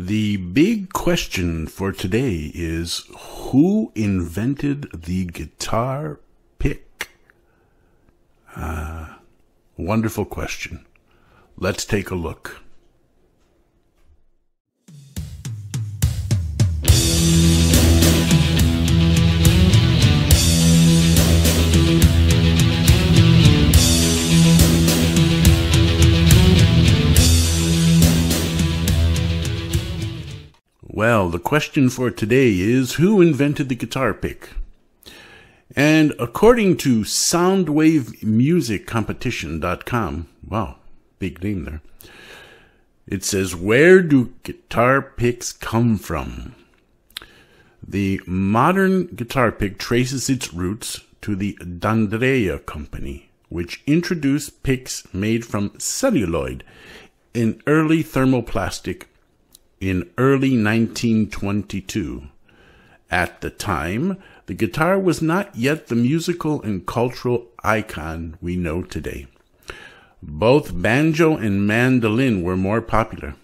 The big question for today is who invented the guitar pick? Ah, wonderful question. Let's take a look. Well, the question for today is who invented the guitar pick? And according to soundwavemusiccompetition.com, wow, big name there. It says, where do guitar picks come from? The modern guitar pick traces its roots to the D'Andrea Company, which introduced picks made from celluloid in early thermoplastic in early 1922. At the time, the guitar was not yet the musical and cultural icon we know today. Both banjo and mandolin were more popular.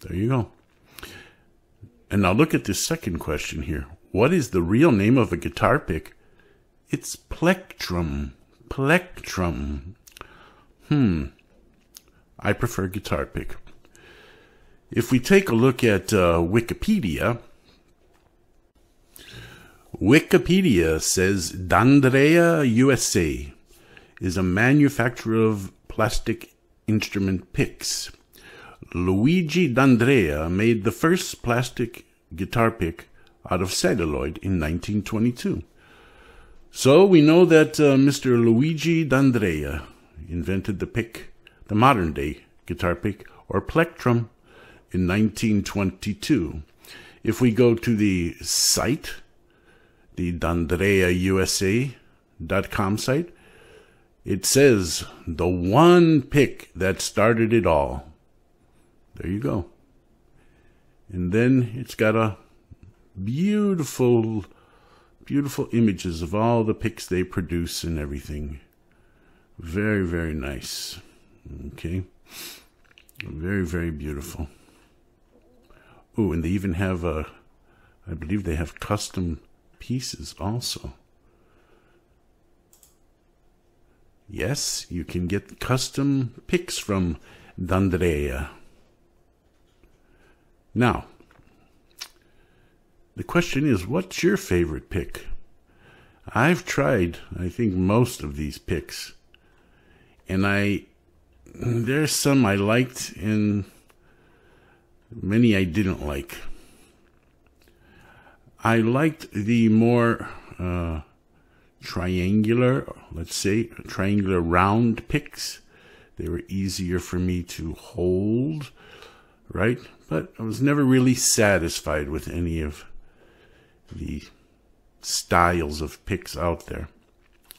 There you go. And now look at this second question here. What is the real name of a guitar pick? It's plectrum. Plectrum. Hmm. I prefer guitar pick. If we take a look at uh, Wikipedia, Wikipedia says D'Andrea USA is a manufacturer of plastic instrument picks. Luigi D'Andrea made the first plastic guitar pick out of celluloid in 1922. So we know that uh, Mr. Luigi D'Andrea invented the pick, the modern day guitar pick, or plectrum, in 1922. If we go to the site, the d'andreausa.com site, it says the one pick that started it all. There you go. And then it's got a beautiful, beautiful images of all the picks they produce and everything. Very, very nice. Okay. Very, very beautiful. Oh, and they even have a, uh, I believe they have custom pieces also. Yes, you can get custom picks from D'Andrea. Now, the question is, what's your favorite pick? I've tried, I think, most of these picks. And I, there's some I liked and Many I didn't like. I liked the more uh, triangular, let's say, triangular round picks. They were easier for me to hold, right? But I was never really satisfied with any of the styles of picks out there.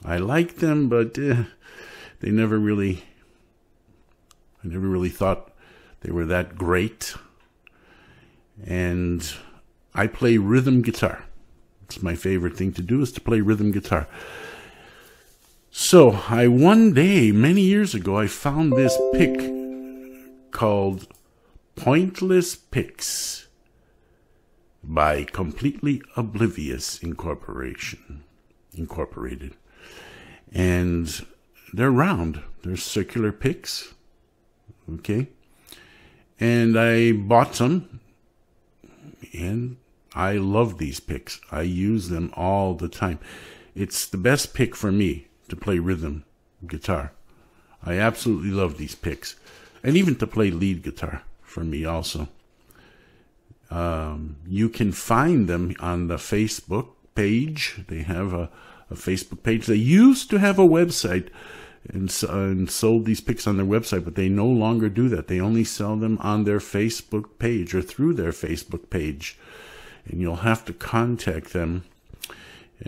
I liked them, but uh, they never really, I never really thought they were that great and I play rhythm guitar. It's my favorite thing to do is to play rhythm guitar. So I one day, many years ago, I found this pick called Pointless Picks by Completely Oblivious Incorporation Incorporated. And they're round. They're circular picks. Okay. And I bought some and I love these picks. I use them all the time. It's the best pick for me to play rhythm guitar. I absolutely love these picks. And even to play lead guitar for me also. Um, you can find them on the Facebook page. They have a, a Facebook page. They used to have a website and, and sold these picks on their website, but they no longer do that. They only sell them on their Facebook page or through their Facebook page. And you'll have to contact them.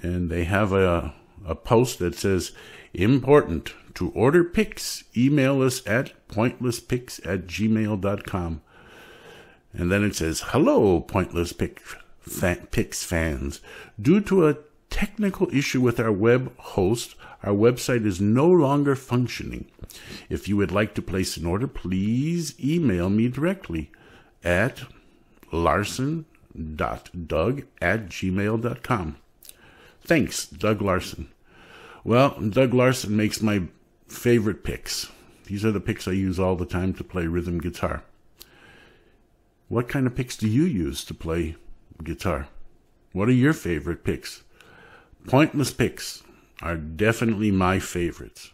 And they have a, a post that says, important to order picks, email us at pointlesspicks at gmail.com. And then it says, hello, Pointless Pick, fans. Due to a technical issue with our web host, our website is no longer functioning. If you would like to place an order, please email me directly at larson.doug at gmail.com. Thanks, Doug Larson. Well, Doug Larson makes my favorite picks. These are the picks I use all the time to play rhythm guitar. What kind of picks do you use to play guitar? What are your favorite picks? Pointless picks are definitely my favorites.